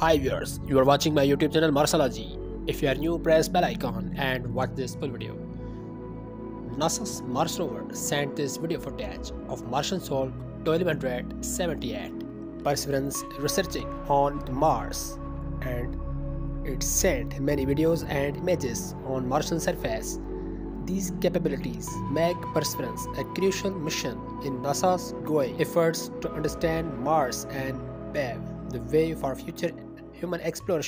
Hi viewers, you are watching my YouTube channel Marsology. If you are new, press bell icon and watch this full video. NASA's Mars rover sent this video footage of Martian Sol 1278 Perseverance researching on Mars and it sent many videos and images on Martian surface. These capabilities make Perseverance a crucial mission in NASA's growing efforts to understand Mars and pave the way for future human exploration.